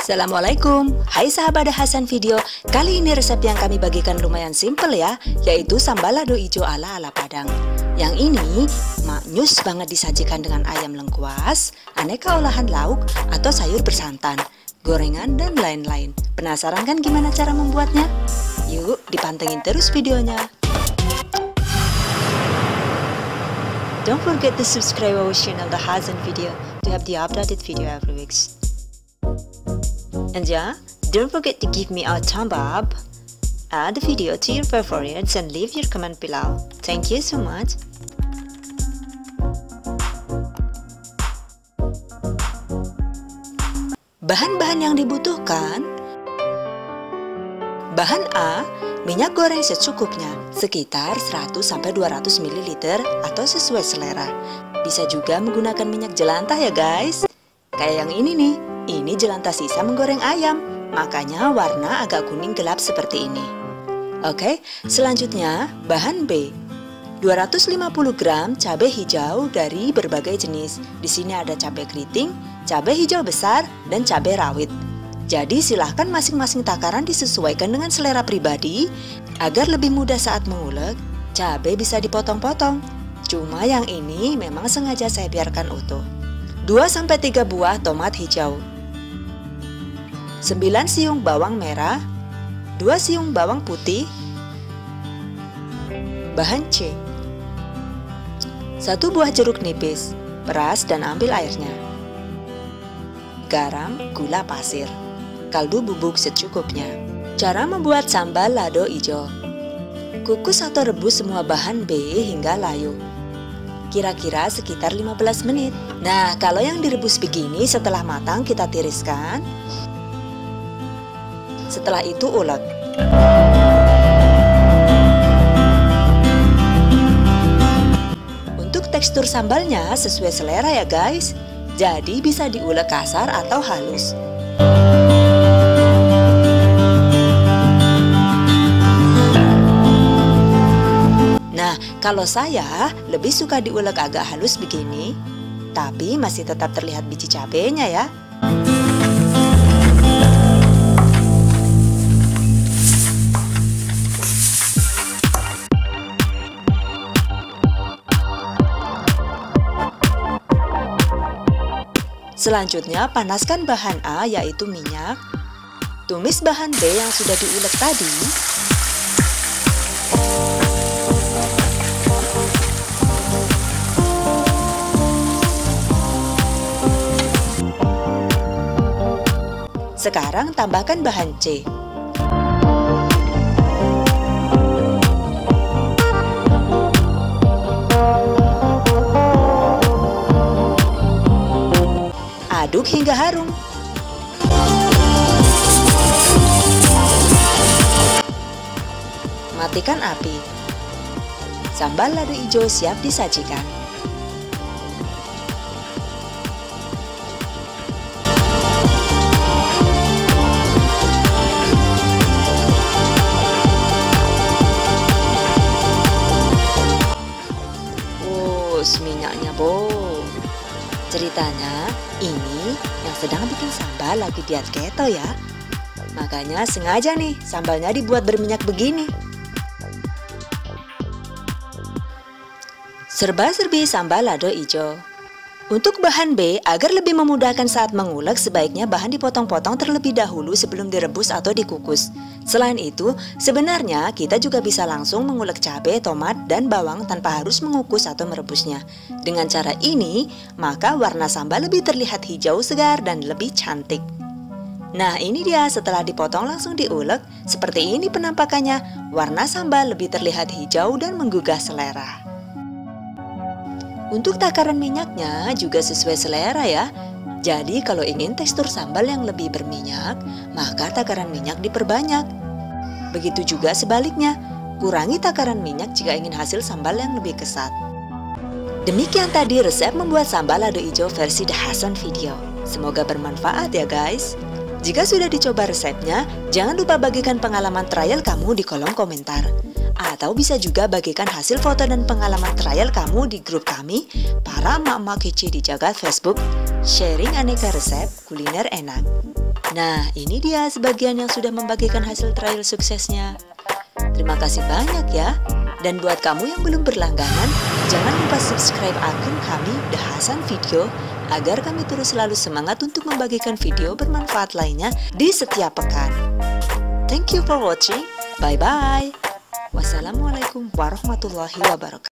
Assalamualaikum, hai sahabat Hasan Video Kali ini resep yang kami bagikan lumayan simple ya Yaitu sambal lado ijo ala ala Padang Yang ini maknyus banget disajikan dengan ayam lengkuas Aneka olahan lauk atau sayur bersantan Gorengan dan lain-lain Penasaran kan gimana cara membuatnya? Yuk dipantengin terus videonya Don't forget to subscribe our channel The Hasan Video to have the updated video every week. And yeah, don't forget to give me a thumb up, add the video to your favorites and leave your comment below. Thank you so much. Bahan-bahan yang dibutuhkan Bahan A, minyak goreng secukupnya, sekitar 100-200 ml atau sesuai selera. Bisa juga menggunakan minyak jelantah ya guys. Kayak yang ini nih, ini jelantah sisa menggoreng ayam, makanya warna agak kuning gelap seperti ini. Oke, selanjutnya bahan B. 250 gram cabai hijau dari berbagai jenis. Di sini ada cabai keriting, cabai hijau besar, dan cabai rawit. Jadi silahkan masing-masing takaran disesuaikan dengan selera pribadi agar lebih mudah saat mengulek. Cabai bisa dipotong-potong. Cuma yang ini memang sengaja saya biarkan utuh. 2-3 buah tomat hijau. 9 siung bawang merah. 2 siung bawang putih. Bahan C. 1 buah jeruk nipis. Peras dan ambil airnya. Garam, gula pasir kaldu bubuk secukupnya. Cara membuat sambal lado ijo. Kukus atau rebus semua bahan B hingga layu. Kira-kira sekitar 15 menit. Nah, kalau yang direbus begini setelah matang kita tiriskan. Setelah itu ulek. Untuk tekstur sambalnya sesuai selera ya guys. Jadi bisa diulek kasar atau halus. Kalau saya lebih suka diulek agak halus begini, tapi masih tetap terlihat biji cabenya ya. Selanjutnya panaskan bahan A yaitu minyak. Tumis bahan B yang sudah diulek tadi Sekarang tambahkan bahan C. Aduk hingga harum. Matikan api. Sambal lado hijau siap disajikan. Ceritanya, ini yang sedang bikin sambal lagi diet keto ya. Makanya sengaja nih sambalnya dibuat berminyak begini. Serba-serbi sambal lado ijo. Untuk bahan B, agar lebih memudahkan saat mengulek, sebaiknya bahan dipotong-potong terlebih dahulu sebelum direbus atau dikukus. Selain itu, sebenarnya kita juga bisa langsung mengulek cabai, tomat, dan bawang tanpa harus mengukus atau merebusnya. Dengan cara ini, maka warna sambal lebih terlihat hijau segar dan lebih cantik. Nah ini dia setelah dipotong langsung diulek, seperti ini penampakannya, warna sambal lebih terlihat hijau dan menggugah selera. Untuk takaran minyaknya juga sesuai selera ya. Jadi kalau ingin tekstur sambal yang lebih berminyak, maka takaran minyak diperbanyak. Begitu juga sebaliknya, kurangi takaran minyak jika ingin hasil sambal yang lebih kesat. Demikian tadi resep membuat sambal lado hijau versi The Hasan Video. Semoga bermanfaat ya guys. Jika sudah dicoba resepnya, jangan lupa bagikan pengalaman trial kamu di kolom komentar. Atau bisa juga bagikan hasil foto dan pengalaman trial kamu di grup kami, para emak-emak kece di jagat Facebook sharing aneka resep kuliner enak. Nah, ini dia sebagian yang sudah membagikan hasil trial suksesnya. Terima kasih banyak ya. Dan buat kamu yang belum berlangganan, jangan lupa subscribe akun kami The Hasan Video agar kami terus selalu semangat untuk membagikan video bermanfaat lainnya di setiap pekan. Thank you for watching. Bye-bye. Wassalamualaikum warahmatullahi wabarakatuh.